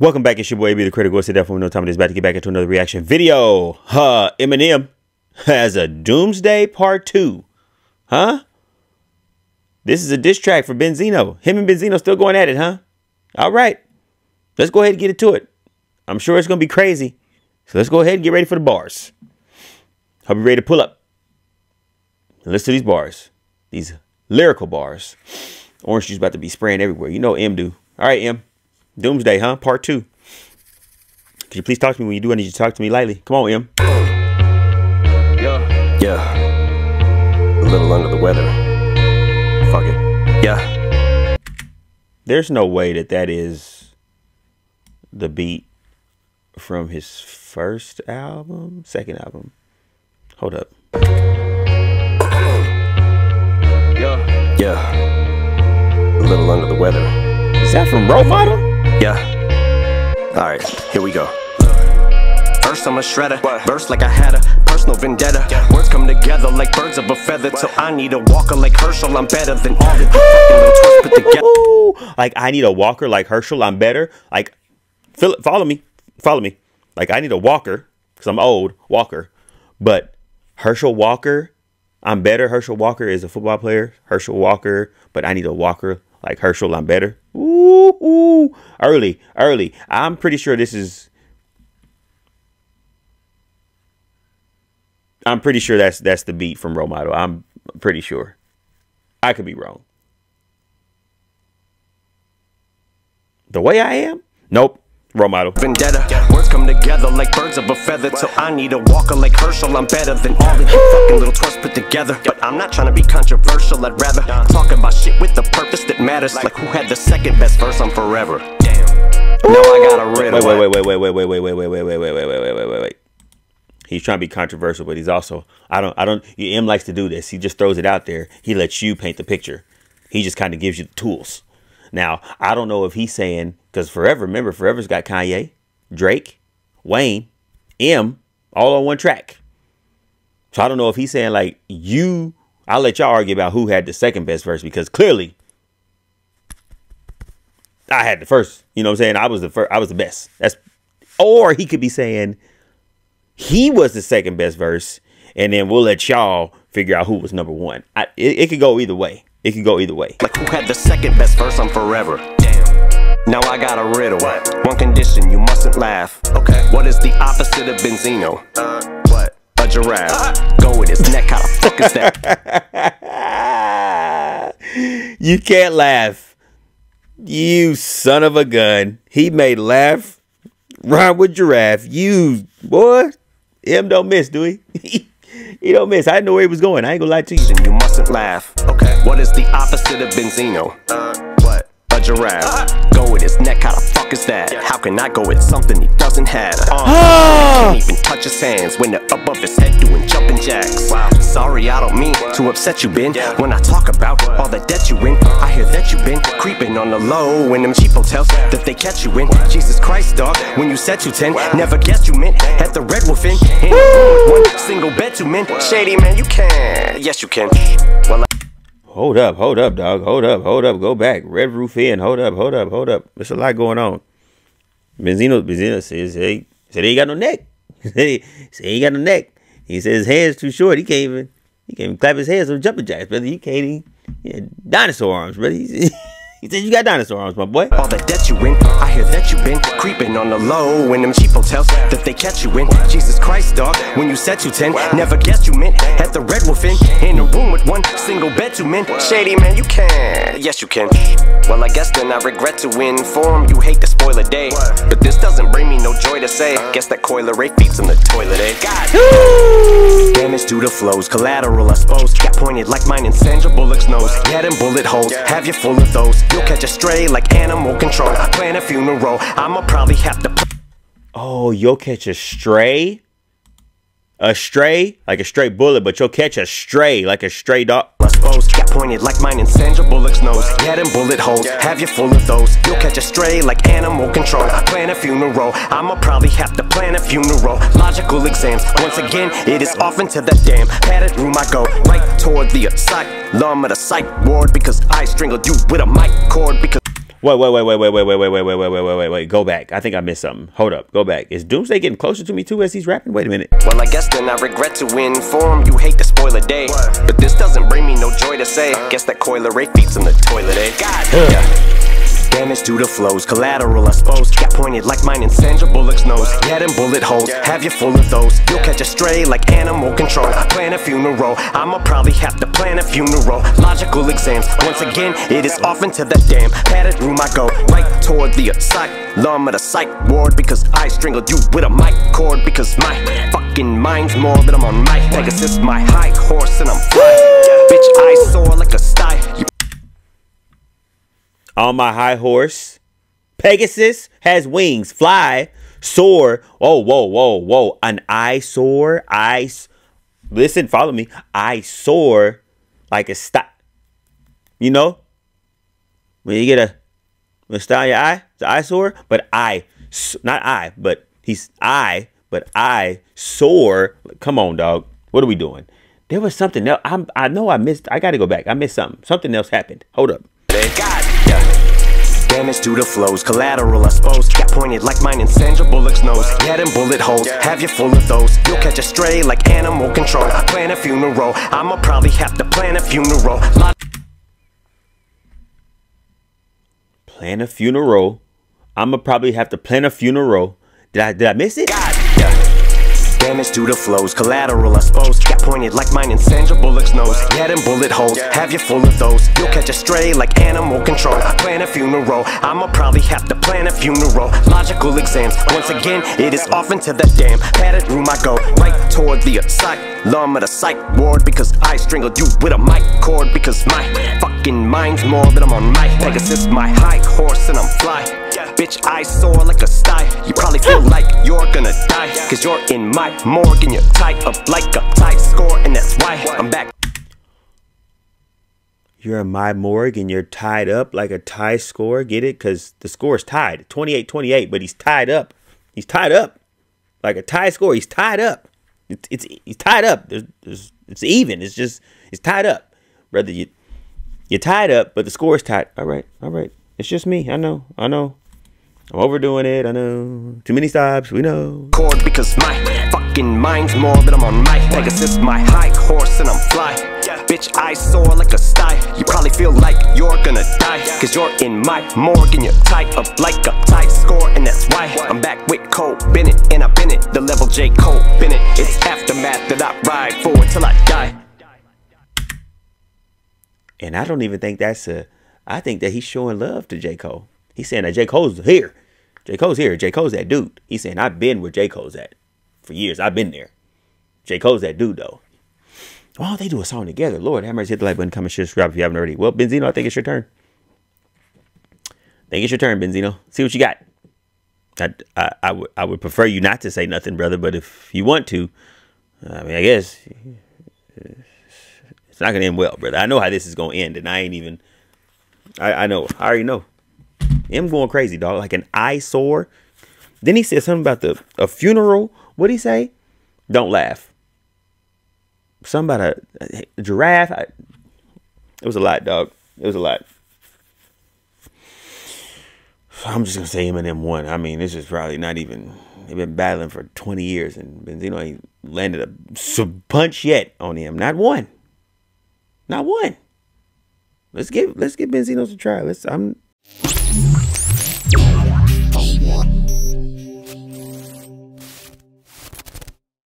Welcome back. It's your boy, AB the Kreator. Sit down for no time. It is about to get back into another reaction video. Huh? Eminem has a Doomsday Part 2. Huh? This is a diss track for Benzino. Him and Benzino still going at it, huh? All right. Let's go ahead and get into it. I'm sure it's going to be crazy. So let's go ahead and get ready for the bars. Hope you're ready to pull up. And listen to these bars. These lyrical bars. Orange juice about to be spraying everywhere. You know M do. All right, M. Doomsday, huh? Part two. Could you please talk to me when you do? I need you to talk to me lightly. Come on, M. Yeah. Yeah. A little under the weather. Fuck it. Yeah. There's no way that that is the beat from his first album, second album. Hold up. Yeah. Yeah. A little under the weather. Is that from Role Model? Yeah. Alright, here we go. First I'm a shredder, burst like I had a personal vendetta. Words come together like birds of a feather. Till I need a walker like Herschel. I'm better than all the fucking put together. Like I need a walker like Herschel. I'm better. Like, follow me, follow me. Like I need a walker because I'm old walker, but Herschel Walker. I'm better. Herschel Walker is a football player. Herschel Walker, but I need a walker like Herschel. I'm better. Ooh, ooh, early, early. I'm pretty sure this is. I'm pretty sure that's that's the beat from Role Model. I'm pretty sure. I could be wrong. The way I am? Nope. Role model. Come together like birds of a feather. Till I need a walker like Herschel. I'm better than all the fucking little twerps put together. But I'm not trying to be controversial. I'd rather talk about shit with the purpose that matters. Like who had the second best verse on Forever. Damn. No, I got a riddle. Wait, wait, wait, wait, wait, wait, wait, wait, wait, wait, wait, wait, wait, wait, wait, wait, wait, wait. He's trying to be controversial, but he's also I don't I don't M likes to do this. He just throws it out there. He lets you paint the picture. He just kind of gives you the tools. Now, I don't know if he's saying because Forever, remember, Forever's got Kanye, Drake, Wayne, M, all on one track. So I don't know if he's saying like you. I'll let y'all argue about who had the second best verse because clearly I had the first. You know what I'm saying? I was the first. I was the best. That's or he could be saying he was the second best verse, and then we'll let y'all figure out who was number one. I, it, it could go either way. It could go either way. Like who had the second best verse on Forever? Now I got a riddle. What? One condition, you mustn't laugh. Okay. What is the opposite of Benzino? Uh, what? A giraffe. Uh, Go with his neck. How the fuck is that? you can't laugh. You son of a gun. He made laugh rhyme with giraffe. You boy. M don't miss, do he? he don't miss. I didn't know where he was going. I ain't gonna lie to you. You mustn't laugh. Okay. What is the opposite of Benzino? Uh, giraffe. Uh, with his neck, how the fuck is that? How can I go with something he doesn't have? Uh, can't even touch his hands when they're above his head doing jumping jacks. Wow. Sorry, I don't mean to upset you, Ben. When I talk about all the debt you in, I hear that you've been creeping on the low in them cheap hotels that they catch you in. Jesus Christ, dog, when you said you ten, never guessed you meant at the Red Roof Inn. In a room with one single bed, two men. Shady man, you can. Yes, you can. Well, Hold up, hold up, dog. Hold up, hold up. Go back. Red Roof Inn, Hold up, hold up, hold up. There's a lot going on. Benzino, Benzino says, hey, said he ain't got no neck. he said he ain't got no neck. He said his hair's too short. He can't even, he can't even clap his hands on jumping jacks, brother. He can't even, yeah, dinosaur arms, brother. He said, you got dinosaur arms, my boy. All the debt you in, I hear that you been creeping on the low in them cheap hotels that they catch you in. Jesus Christ, dog, when you said you ten, never guessed you meant at the Red Roof Inn. In a room with one single bed, two men. Shady man, you can. Yes, you can. Well, I guess then I regret to inform you hate to spoil a day. But this doesn't bring me no joy to say. Guess that Coi Leray feeds in the toilet, eh? God. Damage due to flows, collateral, I suppose. Got pointed like mine in Sandra Bullock's nose. Head and bullet holes, have you full of those. You'll catch a stray like animal control. Plan a funeral, I'ma probably have to. Oh, you'll catch a stray? A stray? Like a stray bullet, but you'll catch a stray like a stray dog. I suppose got pointed like mine in Sandra Bullock's nose. Head and bullet holes, have you full of those. You'll catch a stray like animal control. Plan a funeral, I'ma probably have to plan a funeral. Logical exams, once again, it is off into the damn padded room I go. Right toward the asylum of the psych ward because I strangled you with a mic cord because. Wait, wait, wait, wait, wait, wait, wait, wait, wait, wait, wait, wait, wait, wait, wait. Go back. I think I missed something. Hold up. Go back. Is Doomsday getting closer to me too as he's rapping? Wait a minute. Well, I guess then I regret to inform you hate to spoil a day. But this doesn't bring me no joy to say. Guess that Coi Leray feeds in the toilet, eh? God, yeah. Damage to flows, collateral I suppose. Got pointed like mine in Sandra Bullock's nose Head in bullet holes, have you full of those? You'll catch a stray like animal control. Plan a funeral, I'ma probably have to plan a funeral. Logical exams, once again it is off into the damn Padded room I go, right toward the asylum of the psych ward Because I strangled you with a mic cord Because my fucking mind's more than I'm on my Pegasus, my high horse and I'm flying on my high horse. Pegasus has wings, fly, soar. Oh, whoa, whoa, whoa. An eyesore. I listen, follow me. I soar like a star. You know? When you get a, a star your eye, it's an eyesore, but I, not I, but he's I, but I soar. Come on, dog. What are we doing? There was something else. I'm, I know I missed. I got to go back. I missed something. Something else happened. Hold up. Damage due to flows, collateral I suppose. Got pointed like mine in Sandra Bullock's nose. Head in bullet holes, have you full of those? You'll catch a stray like animal control. Plan a funeral, I'ma probably have to plan a funeral. Plan a funeral. I'ma probably have to plan a funeral. Did I, did I miss it? God, yeah. Damage due to flows, collateral I suppose. Got pointed like mine in Sandra Bullock's nose. Head in bullet holes, have you full of those? You'll catch a stray like animal control. Plan a funeral, I'ma probably have to plan a funeral. Logical exams, once again it is off into the damn Padded room I go, right toward the asylum of the psych ward Because I strangled you with a mic cord Because my fucking mind's more than I'm on my Pegasus, my high horse and I'm fly Bitch, I soar like a sty. You probably feel like you're gonna die Cause you're in my morgue and you're tied up like a tight score And that's why I'm back. You're in my morgue and you're tied up like a tie score Get it? Cause the score is tied 28-28 But he's tied up. He's tied up. Like a tie score He's tied up. It's, it's He's tied up. There's, there's, It's even. It's just It's tied up. Brother, you You're tied up But the score is tied. All right All right. It's just me. I know I know I'm overdoing it, I know. Too many stops, we know. Cord because my fucking mind's more than I'm on my Pegasus, my high horse, and I'm fly. Bitch, I soar like a sty. You probably feel like you're gonna die. Cause you're in my morgue and you're tied up like a tight score. And that's why I'm back with Cole Bennett. And I've been it, the level J. Cole Bennett. It's aftermath that I ride for till I die. And I don't even think that's a. I think that he's showing love to J. Cole. He's saying that J. Cole's here. J. Cole's here. J. Cole's that dude. He's saying, I've been where J. Cole's at for years. I've been there. J. Cole's that dude, though. Why don't they do a song together. Lord, have mercy. Hit the like button, comment, share, subscribe if you haven't already. Well, Benzino, I think it's your turn. I think it's your turn, Benzino. See what you got. I, I, I, would, I would prefer you not to say nothing, brother, but if you want to, I mean, I guess it's not going to end well, brother. I know how this is going to end, and I ain't even, I, I know. I already know. I'm going crazy, dog. Like an eyesore. Then he said something about the a funeral. What'd he say? Don't laugh. Something about a, a giraffe. I, it was a lot, dog. It was a lot. I'm just gonna say Eminem won. I mean, this is probably not even. They've been battling for 20 years, and Benzino ain't landed a punch yet on him. Not one. Not one. Let's give let's give Benzino a try. Let's. I'm.